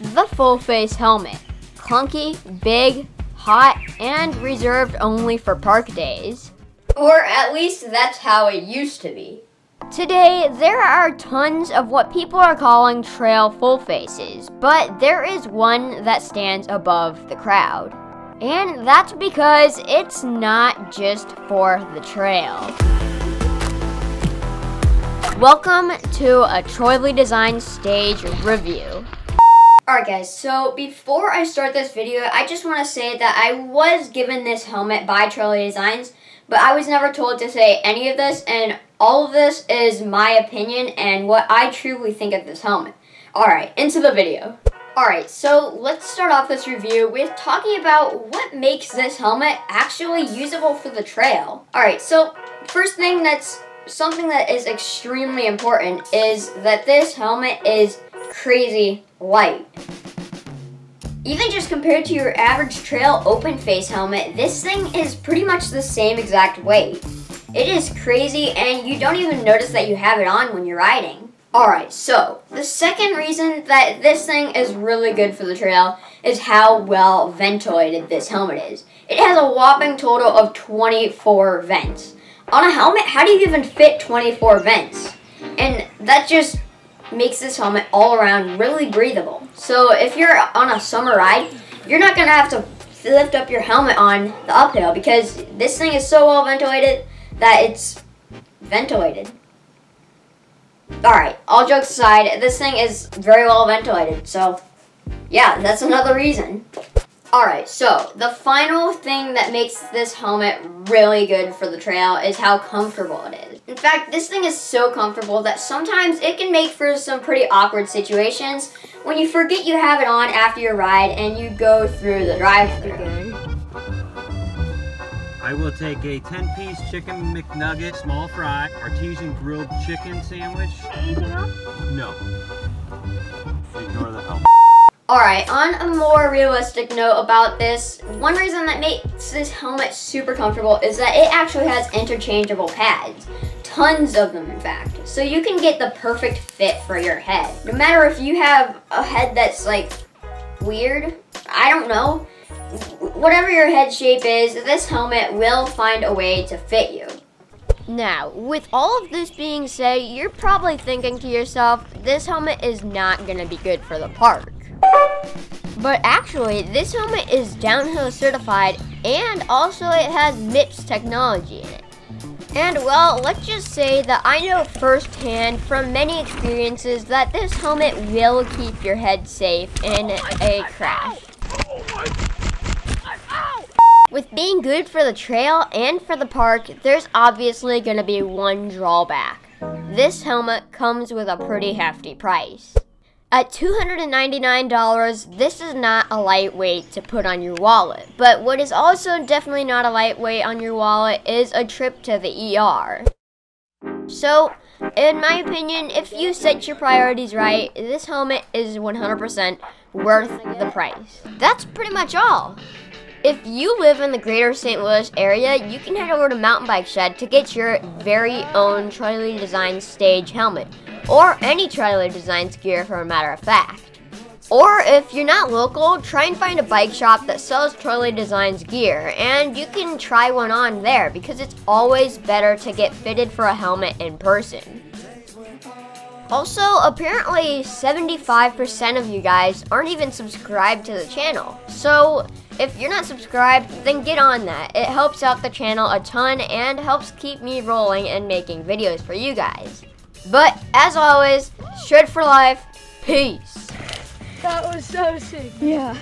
the full face helmet. Clunky, big, hot, and reserved only for park days. Or at least that's how it used to be. Today, there are tons of what people are calling trail full faces, but there is one that stands above the crowd. And that's because it's not just for the trail. Welcome to a Troy Lee Design stage review. Alright guys, so before I start this video, I just want to say that I was given this helmet by Troy Lee Designs, but I was never told to say any of this, and all of this is my opinion and what I truly think of this helmet. Alright, into the video. Alright, so let's start off this review with talking about what makes this helmet actually usable for the trail. Alright, so first thing that's something that is extremely important is that this helmet is crazy light. Even just compared to your average trail open face helmet, this thing is pretty much the same exact weight. It is crazy and you don't even notice that you have it on when you're riding. Alright, so the second reason that this thing is really good for the trail is how well ventilated this helmet is. It has a whopping total of 24 vents. On a helmet, how do you even fit 24 vents? And that just makes this helmet all around really breathable. So if you're on a summer ride, you're not to have to lift up your helmet on the uphill because this thing is so well ventilated that it's ventilated. Alright, all jokes aside, this thing is very well ventilated, so yeah, that's another reason. Alright, so the final thing that makes this helmet really good for the trail is how comfortable it is. In fact, this thing is so comfortable that sometimes it can make for some pretty awkward situations when you forget you have it on after your ride and you go through the drive-thru. I will take a 10-piece chicken McNugget, small fry, artisan grilled chicken sandwich. Anything else? No. Ignore the help. Alright, on a more realistic note about this, one reason that makes this helmet super comfortable is that it actually has interchangeable pads. Tons of them, in fact. So you can get the perfect fit for your head. No matter if you have a head that's like weird, I don't know, whatever your head shape is, this helmet will find a way to fit you. Now, with all of this being said, you're probably thinking to yourself, this helmet is not going to be good for the park. But actually, this helmet is downhill certified and also it has MIPS technology in it. And well, let's just say that I know firsthand from many experiences that this helmet will keep your head safe in a crash. With being good for the trail and for the park, there's obviously going to be one drawback. This helmet comes with a pretty hefty price. At $299, this is not a lightweight to put on your wallet. But what is also definitely not a lightweight on your wallet is a trip to the ER. So, in my opinion, if you set your priorities right, this helmet is 100% worth the price. That's pretty much all. If you live in the greater St. Louis area, you can head over to Mountain Bike Shed to get your very own Troy Lee Design stage helmet or any Troy Lee Designs gear for a matter of fact. Or if you're not local, try and find a bike shop that sells Troy Lee Designs gear, and you can try one on there because it's always better to get fitted for a helmet in person. Also, apparently 75% of you guys aren't even subscribed to the channel. So, if you're not subscribed, then get on that. It helps out the channel a ton and helps keep me rolling and making videos for you guys. But as always, shred for life. Peace. That was so sick. Yeah.